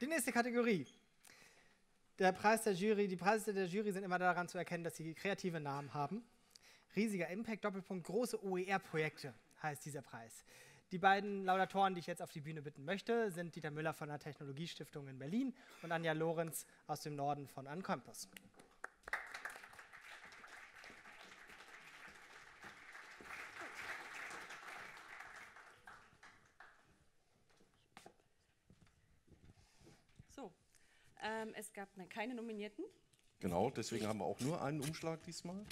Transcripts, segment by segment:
Die nächste Kategorie. Der Preis der Jury, die Preise der Jury sind immer daran zu erkennen, dass sie kreative Namen haben. Riesiger Impact, Doppelpunkt, große OER-Projekte heißt dieser Preis. Die beiden Laudatoren, die ich jetzt auf die Bühne bitten möchte, sind Dieter Müller von der Technologiestiftung in Berlin und Anja Lorenz aus dem Norden von Uncampus. Ähm, es gab ne, keine Nominierten. Genau, deswegen haben wir auch nur einen Umschlag diesmal.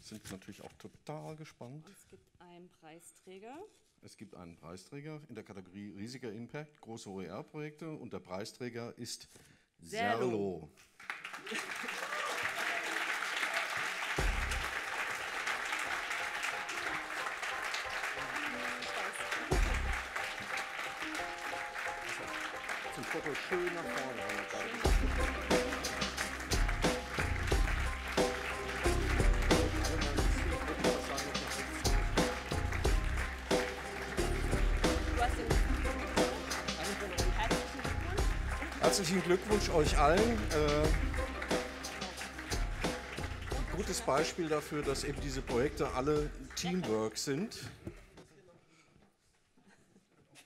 Sind natürlich auch total gespannt. Es gibt einen Preisträger. Es gibt einen Preisträger in der Kategorie Riesiger Impact, große OER-Projekte und der Preisträger ist. Serlo. Foto schön nach vorne. Herzlichen Glückwunsch euch allen. Äh, gutes Beispiel dafür, dass eben diese Projekte alle Teamwork sind.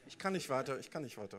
Ich kann nicht weiter, ich kann nicht weiter.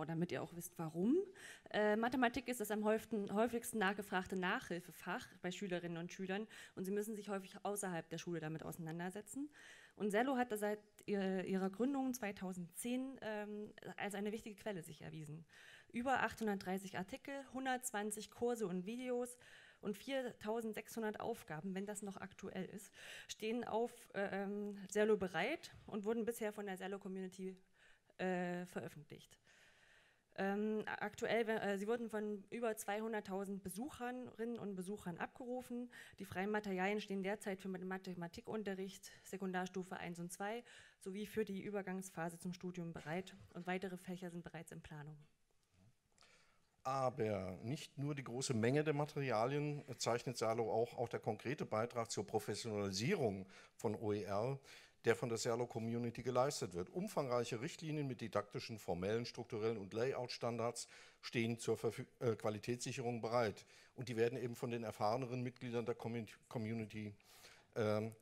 Genau, damit ihr auch wisst, warum. Äh, Mathematik ist das am häufigsten, häufigsten nachgefragte Nachhilfefach bei Schülerinnen und Schülern und sie müssen sich häufig außerhalb der Schule damit auseinandersetzen. Und Serlo hat seit ihr- ihrer Gründung 2010 ähm, als eine wichtige Quelle sich erwiesen. Über 830 Artikel, 120 Kurse und Videos und 4600 Aufgaben, wenn das noch aktuell ist, stehen auf äh, ähm, Serlo bereit und wurden bisher von der Serlo-Community äh, veröffentlicht. Ähm, aktuell, äh, sie wurden von über 200.000 Besucherinnen und Besuchern abgerufen. Die freien Materialien stehen derzeit für Mathematikunterricht Sekundarstufe 1 und 2 sowie für die Übergangsphase zum Studium bereit und weitere Fächer sind bereits in Planung. Aber nicht nur die große Menge der Materialien zeichnet Serlo auch, auch der konkrete Beitrag zur Professionalisierung von OER, der von der Serlo Community geleistet wird. Umfangreiche Richtlinien mit didaktischen, formellen, strukturellen und Layout-Standards stehen zur Verfü äh, Qualitätssicherung bereit. Und die werden eben von den erfahreneren Mitgliedern der Commun- Community ähm,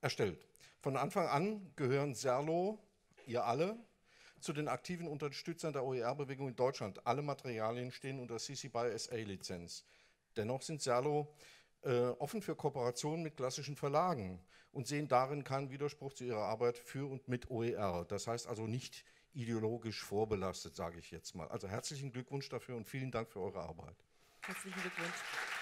erstellt. Von Anfang an gehören Serlo, ihr alle, zu den aktiven Unterstützern der OER-Bewegung in Deutschland. Alle Materialien stehen unter CC BY SA-Lizenz. Dennoch sind Serlo äh, offen für Kooperationen mit klassischen Verlagen und sehen darin keinen Widerspruch zu ihrer Arbeit für und mit OER. Das heißt also nicht ideologisch vorbelastet, sage ich jetzt mal. Also herzlichen Glückwunsch dafür und vielen Dank für eure Arbeit. Herzlichen Glückwunsch.